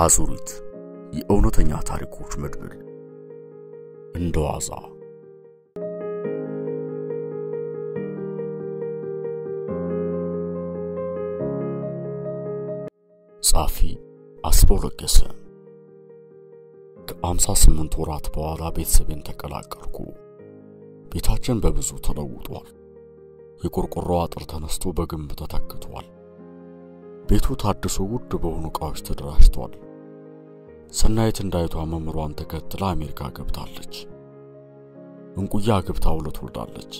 አዙሪት የእውነተኛ ታሪኮች መድብል እንደ ዋዛ ጻፊ አስበው ለገሰ ከአምሳ ስምንት ወራት በኋላ ቤተሰቤን ተቀላቀልኩ። ቤታችን በብዙ ተለውጧል። የቆርቆሮ አጥር ተነስቶ በግንብ ተተክቷል። ቤቱ ታድሶ ውድ በሆኑ ዕቃዎች ተደራጅቷል። ሰናይት እንዳይቷ መምህሯን ተከትላ አሜሪካ ገብታለች። እንቁያ ገብታ ሁለት ወልዳለች።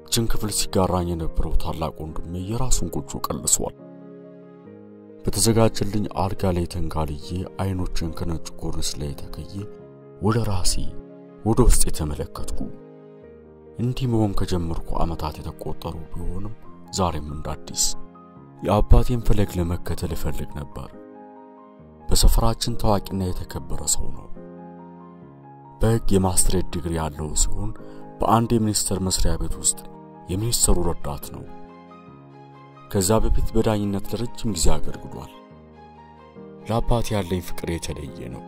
እችን ክፍል ሲጋራኝ የነበረው ታላቅ ወንድሜ የራሱን ጎጆ ቀልሷል። በተዘጋጀልኝ አልጋ ላይ ተንጋልዬ አይኖችን ከነጭ ኮርኒስ ላይ ተከዬ ወደ ራሴ ወደ ውስጥ የተመለከትኩ እንዲህ መሆን ከጀመርኩ ዓመታት የተቆጠሩ ቢሆንም ዛሬም እንዳዲስ የአባቴን ፈለግ ለመከተል እፈልግ ነበር። በሰፈራችን ታዋቂና የተከበረ ሰው ነው። በሕግ የማስትሬት ዲግሪ ያለው ሲሆን በአንድ የሚኒስቴር መስሪያ ቤት ውስጥ የሚኒስትሩ ረዳት ነው። ከዛ በፊት በዳኝነት ለረጅም ጊዜ አገልግሏል። ለአባቴ ያለኝ ፍቅር የተለየ ነው።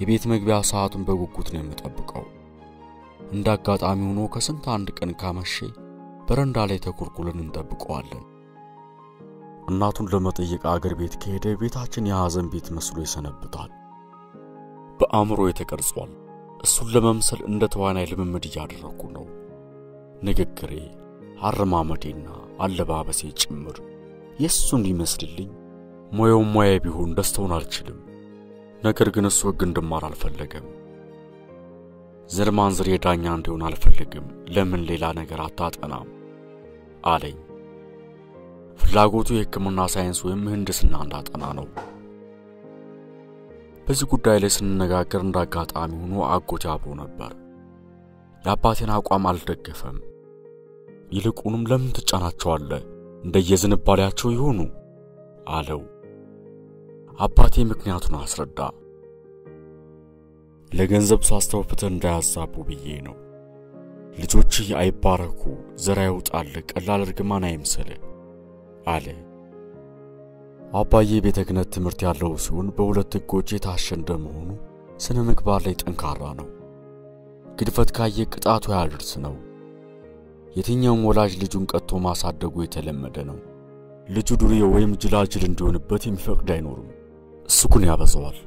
የቤት መግቢያ ሰዓቱን በጉጉት ነው የምጠብቀው። እንደ አጋጣሚ ሆኖ ከስንት አንድ ቀን ካመሼ በረንዳ ላይ ተኮርኩለን እንጠብቀዋለን። እናቱን ለመጠየቅ አገር ቤት ከሄደ ቤታችን የሐዘን ቤት መስሎ ይሰነብታል። በአእምሮ ተቀርጿል። እሱን ለመምሰል እንደ ተዋናይ ልምምድ እያደረግኩ ነው። ንግግሬ፣ አረማመዴና አለባበሴ ጭምር የእሱን ሊመስልልኝ ሙያውም ሙያ ቢሆን ደስተውን አልችልም። ነገር ግን እሱ ሕግ እንድማር አልፈለገም። ዘር የዳኛ እንዲሆን አልፈልግም። ለምን ሌላ ነገር አታጠናም አለኝ። ፍላጎቱ የሕክምና ሳይንስ ወይም ምህንድስና እንዳጠና ነው። በዚህ ጉዳይ ላይ ስንነጋገር እንደ አጋጣሚ ሆኖ አጎቴ አብሮ ነበር። የአባቴን አቋም አልደገፈም። ይልቁንም ለምን ትጫናቸዋለህ? እንደየዝንባሌያቸው ይሆኑ አለው። አባቴ ምክንያቱን አስረዳ። ለገንዘብ ሳስተውፍትህ እንዳያዛቡ ብዬ ነው። ልጆችህ አይባረኩ፣ ዘር አይውጣልህ፣ ቀላል እርግማን አይምሰልህ አለ። አባዬ ቤተ ክህነት ትምህርት ያለው ሲሆን በሁለት ሕጎች የታሸ እንደመሆኑ ስነ ምግባር ላይ ጠንካራ ነው። ግድፈት ካየ ቅጣቱ ያድርስ ነው። የትኛውም ወላጅ ልጁን ቀጥቶ ማሳደጉ የተለመደ ነው። ልጁ ዱርዬ ወይም ጅላጅል እንዲሆንበት የሚፈቅድ አይኖርም። እሱ ግን ያበዛዋል።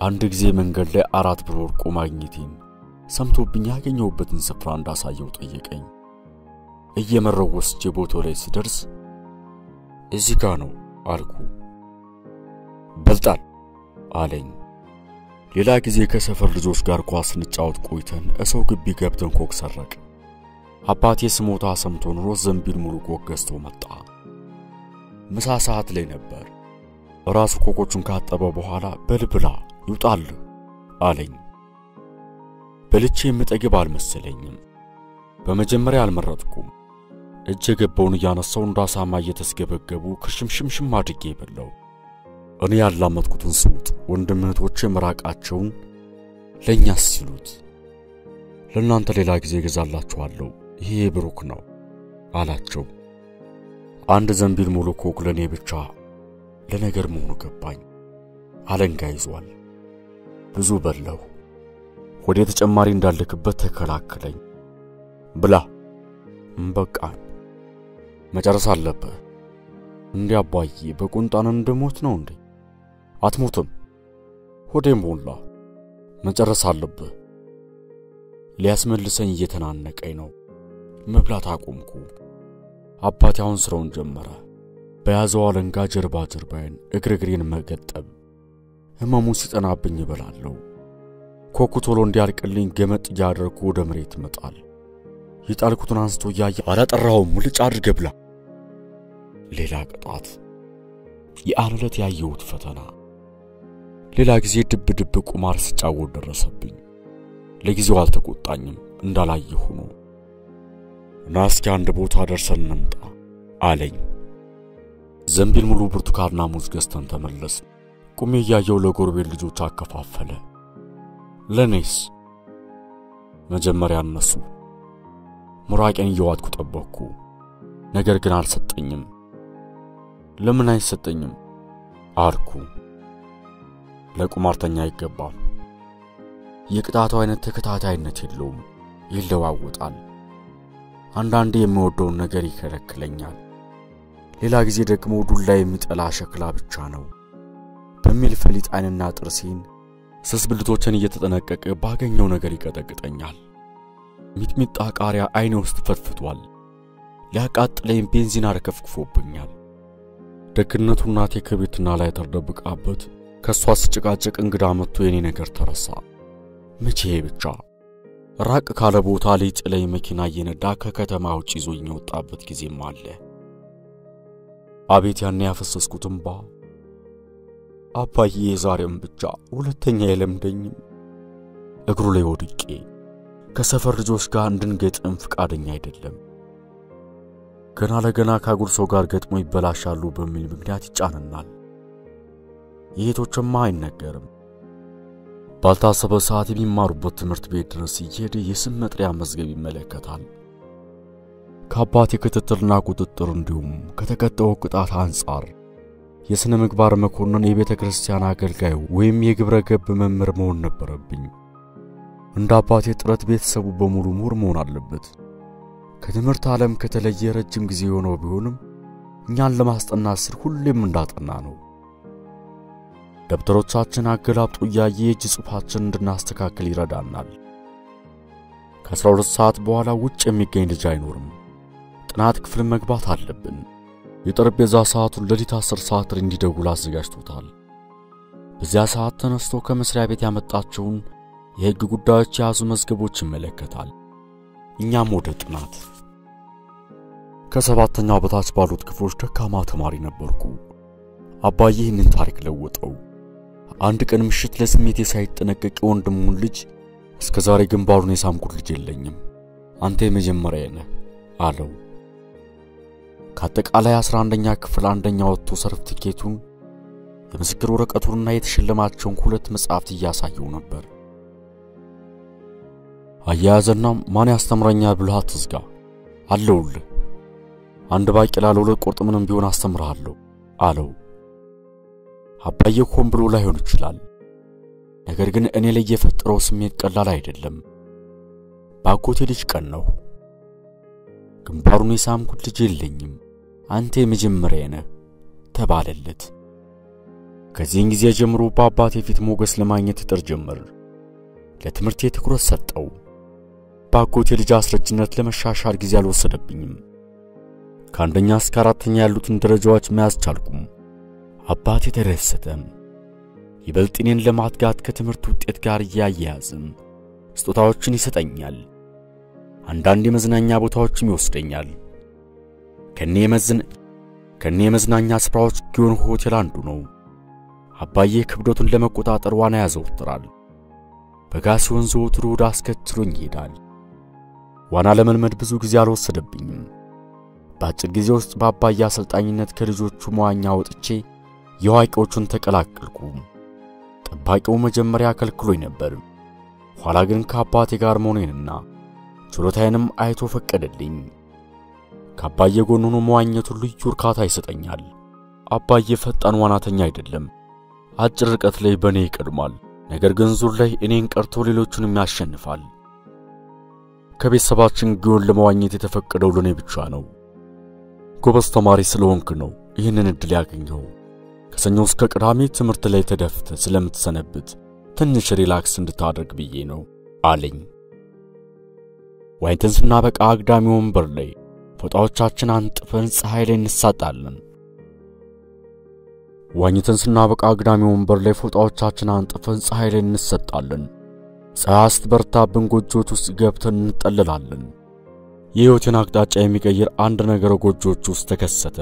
አንድ ጊዜ መንገድ ላይ አራት ብር ወርቆ ማግኘቴን ሰምቶብኝ ያገኘሁበትን ስፍራ እንዳሳየው ጠየቀኝ። እየመራው ወስጄ ቦታው ላይ ስደርስ እዚህ ጋ ነው አልኩ። በልጣል አለኝ። ሌላ ጊዜ ከሰፈር ልጆች ጋር ኳስ ስንጫወት ቆይተን እሰው ግቢ ገብተን ኮክ ሰረቅ። አባቴ ስሞታ ሰምቶ ኑሮ ዘንቢል ሙሉ ኮክ ገዝቶ መጣ። ምሳ ሰዓት ላይ ነበር። ራሱ ኮኮቹን ካጠበ በኋላ በልብላ ይውጣልህ አለኝ። በልቼ የምጠግብ አልመሰለኝም። በመጀመሪያ አልመረጥኩም። እጅ የገባውን እያነሳው እንዳሳማ እየተስገበገቡ ክሽምሽምሽም አድጌ በላው። እኔ ያላመጥኩትን ስውጥ ወንድም እህቶቼ መራቃቸውን ለእኛስ ሲሉት ለእናንተ ሌላ ጊዜ እገዛላችኋለሁ፣ ይሄ የብሩክ ነው አላቸው። አንድ ዘንቢል ሙሉ ኮክ ለእኔ ብቻ ለነገር መሆኑ ገባኝ። አለንጋ ይዟል። ብዙ በላሁ። ወደ ተጨማሪ እንዳልክበት ተከላከለኝ። ብላ በቃኝ፣ መጨረስ አለብህ። እንዲህ አባዬ በቁንጣን እንደሞት ነው እንዴ? አትሞትም። ሆዴም ሞላ። መጨረስ አለብህ። ሊያስመልሰኝ እየተናነቀኝ ነው። መብላት አቆምኩ። አባቴ አሁን ስራውን ጀመረ። በያዘው አለንጋ ጀርባ ጀርባዬን እግር እግሬን መገጠብ። ህመሙ ሲጠናብኝ እበላለሁ። ኮኩ ቶሎ እንዲያልቅልኝ ገመጥ እያደረግኩ ወደ መሬት ይመጣል። የጣልኩትን አንስቶ እያየ አላጠራውም፣ ሙልጭ አድርገህ ብላ። ሌላ ቅጣት። የአን ዕለት ያየሁት ፈተና። ሌላ ጊዜ ድብ ድብ ቁማር ስጫወት ደረሰብኝ። ለጊዜው አልተቆጣኝም፣ እንዳላየ ሆኖ እና እስኪ አንድ ቦታ ደርሰን እንምጣ አለኝ። ዘንቢል ሙሉ ብርቱካንና ሙዝ ገዝተን ተመለስን። ቁሜ እያየው ለጎረቤት ልጆች አከፋፈለ። ለኔስ መጀመሪያ እነሱ ሙራቄን እየዋጥኩ ጠበቅኩ። ነገር ግን አልሰጠኝም። ለምን አይሰጠኝም? አልኩ። ለቁማርተኛ አይገባም። የቅጣቱ አይነት ተከታታይነት የለውም፣ ይለዋወጣል። አንዳንዴ የምወደውን ነገር ይከለክለኛል፣ ሌላ ጊዜ ደግሞ ዱላ የሚጠላ ሸክላ ብቻ ነው በሚል ፈሊጥ ዓይንና ጥርሴን ስስ ብልቶችን እየተጠነቀቀ ባገኘው ነገር ይቀጠቅጠኛል። ሚጥሚጣ ቃሪያ ዓይኔ ውስጥ ፈትፍቷል። ሊያቃጥለኝ ቤንዚን አርከፍክፎብኛል። ደግነቱ እናቴ ከቤትና ላይ ተርደብቃበት ከእሷ ስጭቃጭቅ እንግዳ መጥቶ የኔ ነገር ተረሳ። መቼ ብቻ ራቅ ካለ ቦታ ሊጥለኝ መኪና እየነዳ ከከተማ ውጭ ይዞኝ የወጣበት ጊዜም አለ። አቤት ያኔ ያፈሰስኩት እምባ! አባዬ የዛሬም ብቻ ሁለተኛ የለምደኝም። እግሩ ላይ ወድቄ ከሰፈር ልጆች ጋር እንድንገጥም ፍቃደኛ አይደለም። ገና ለገና ከአጉል ሰው ጋር ገጥሞ ይበላሻሉ በሚል ምክንያት ይጫነናል። የእህቶችማ አይነገርም። ባልታሰበ ሰዓት የሚማሩበት ትምህርት ቤት ድረስ እየሄደ የስም መጥሪያ መዝገብ ይመለከታል። ከአባቴ ክትትልና ቁጥጥር እንዲሁም ከተቀጠው ቅጣት አንጻር የሥነ ምግባር መኮንን የቤተ ክርስቲያን አገልጋይ ወይም የግብረ ገብ መምህር መሆን ነበረብኝ። እንደ አባቴ ጥረት ቤተሰቡ በሙሉ ምሁር መሆን አለበት። ከትምህርት ዓለም ከተለየ ረጅም ጊዜ የሆነው ቢሆንም እኛን ለማስጠናት ስል ሁሌም እንዳጠና ነው። ደብተሮቻችን አገላብጦ እያየ የእጅ ጽሑፋችን እንድናስተካክል ይረዳናል። ከአስራ ሁለት ሰዓት በኋላ ውጭ የሚገኝ ልጅ አይኖርም። ጥናት ክፍል መግባት አለብን። የጠረጴዛ ሰዓቱን ሌሊት አስር ሰዓት ላይ እንዲደውል አዘጋጅቶታል። በዚያ ሰዓት ተነስቶ ከመስሪያ ቤት ያመጣቸውን የሕግ ጉዳዮች የያዙ መዝገቦች ይመለከታል። እኛም ወደ ጥናት። ከሰባተኛው በታች ባሉት ክፍሎች ደካማ ተማሪ ነበርኩ። አባዬ ይህንን ታሪክ ለወጠው። አንድ ቀን ምሽት ለስሜቴ ሳይጠነቀቅ የወንድሙን ልጅ እስከ ዛሬ ግንባሩን የሳምኩት ልጅ የለኝም፣ አንተ የመጀመሪያ ነህ አለው። ከአጠቃላይ አስራ አንደኛ ክፍል አንደኛ ወጥቶ ሰርቲፊኬቱን የምስክር ወረቀቱንና የተሸለማቸውን ሁለት መጽሐፍት እያሳየው ነበር። አያያዘና ማን ያስተምረኛል ብለህ አትዝጋ፣ አለውልህ። አንድ ባቄላ ለሁለት ቁርጥ ምንም ቢሆን አስተምርሃለሁ አለው። አባዬ ሆን ብሎ ላይሆን ይችላል፣ ነገር ግን እኔ ላይ የፈጠረው ስሜት ቀላል አይደለም። ባጎቴ ልጅ ቀን ነው። ግንባሩን የሳምኩት ልጅ የለኝም፣ አንተ የመጀመሪያ ነህ ተባለለት። ከዚህን ጊዜ ጀምሮ በአባቴ ፊት ሞገስ ለማግኘት ይጥር ጀመር። ለትምህርቴ ትኩረት ሰጠው። ባጎቴ ልጅ አስረጅነት ለመሻሻል ጊዜ አልወሰደብኝም። ከአንደኛ እስከ አራተኛ ያሉትን ደረጃዎች መያዝ ቻልኩም። አባቴ ተደሰተም። ይበልጥ እኔን ለማትጋት ከትምህርት ውጤት ጋር እያያያዝም ስጦታዎችን ይሰጠኛል። አንዳንድ የመዝናኛ ቦታዎችም ይወስደኛል። ከኔ የመዝናኛ ስፍራዎች ጊዮን ሆቴል አንዱ ነው። አባዬ ክብደቱን ለመቆጣጠር ዋና ያዘወትራል። በጋ ሲሆን ዘወትር ወደ አስከትሎኝ ይሄዳል። ዋና ለመልመድ ብዙ ጊዜ አልወሰደብኝም። በአጭር ጊዜ ውስጥ በአባዬ አሰልጣኝነት ከልጆቹ መዋኛ ወጥቼ የአዋቂዎቹን ተቀላቀልኩ። ጠባቂው መጀመሪያ ከልክሎኝ ነበር። ኋላ ግን ከአባቴ ጋር መሆኔንና ችሎታዬንም አይቶ ፈቀደልኝ። ከአባዬ ጎን ሆኖ መዋኘቱ ልዩ እርካታ ይሰጠኛል። አባዬ ፈጣን ዋናተኛ አይደለም። አጭር ርቀት ላይ በእኔ ይቀድማል፣ ነገር ግን ዙር ላይ እኔን ቀርቶ ሌሎቹንም ያሸንፋል። ከቤተሰባችን ጊዮን ለመዋኘት የተፈቀደው ለእኔ ብቻ ነው። ጎበዝ ተማሪ ስለሆንክ ነው ይህንን ዕድል ያገኘው። ከሰኞ እስከ ቅዳሜ ትምህርት ላይ ተደፍተ ስለምትሰነብት ትንሽ relax እንድታደርግ ብዬ ነው አለኝ። ዋኝተን ስናበቃ አግዳሚ ወንበር ላይ ፎጣዎቻችን አንጥፈን ፀሐይ ላይ እንሳጣለን። ዋኝተን ስናበቃ አግዳሚ ወንበር ላይ ፎጣዎቻችን አንጥፈን ፀሐይ ላይ እንሰጣለን። ፀሐይ ስትበርታብን ጎጆዎች ውስጥ ገብተን እንጠልላለን። የሕይወቴን አቅጣጫ የሚቀይር አንድ ነገር ጎጆዎች ውስጥ ተከሰተ።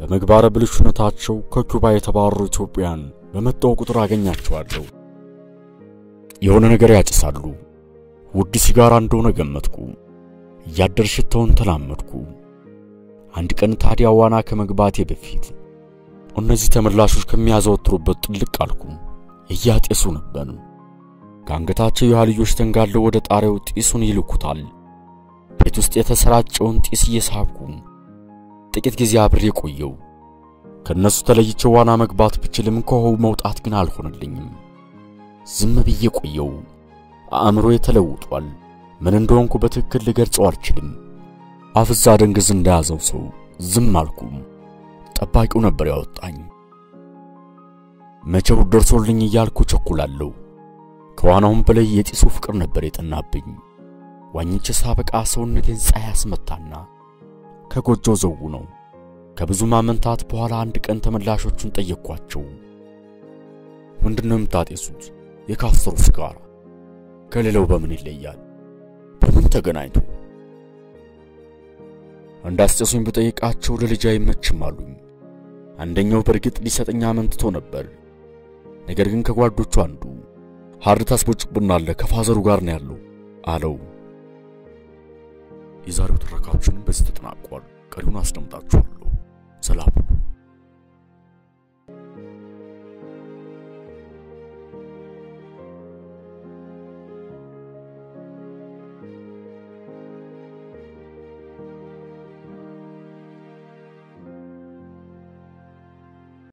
በምግባረ ብልሹነታቸው ከኩባ የተባረሩ ኢትዮጵያን በመጣው ቁጥር አገኛቸዋለሁ። የሆነ ነገር ያጭሳሉ። ውድ ሲጋራ እንደሆነ ገመትኩ። እያደር ሽታውን ተላመድኩ። አንድ ቀን ታዲያ ዋና ከመግባቴ በፊት እነዚህ ተመላሾች ከሚያዘወትሩበት ጥልቅ አልኩ። እያጤሱ ነበር። ከአንገታቸው የኋልዮች ተንጋለው ወደ ጣሪያው ጢሱን ይልኩታል። ቤት ውስጥ የተሰራጨውን ጢስ እየሳብኩ ጥቂት ጊዜ አብሬ ቆየው። ከነሱ ተለይቼ ዋና መግባት ብችልም ከውሃው መውጣት ግን አልሆነልኝም። ዝም ብዬ ቆየው። አእምሮዬ ተለውጧል። ምን እንደሆንኩ በትክክል ልገልጸው አልችልም። አፍዛ ደንግዝ እንደያዘው ሰው ዝም አልኩም። ጠባቂው ነበር ያወጣኝ። መቼው ደርሶልኝ እያልኩ ቸኩላለሁ። ከዋናውም በላይ የጢሱ ፍቅር ነበር የጠናብኝ። ዋኝቼ ሳበቃ ሰውነቴን ፀሐይ ያስመታና ከጎጆው ዘው ነው። ከብዙ ማመንታት በኋላ አንድ ቀን ተመላሾቹን ጠየቅኳቸው። ምንድነው የምታጤሱት? የካስተሩ ሲጋራ ከሌላው በምን ይለያል? በምን ተገናኝቶ? እንዳስጨሱኝ ብጠይቃቸው ለልጅ አይመችም አሉኝ። አንደኛው በእርግጥ ሊሰጠኝ አመንትቶ ነበር። ነገር ግን ከጓዶቹ አንዱ ሀርድ ታስቦጭብናለ ከፋዘሩ ጋር ነው ያለው አለው። የዛሬው ትረካችን በዚህ ተጠናቋል። ቀሪውን አስደምጣችኋለሁ። ሰላም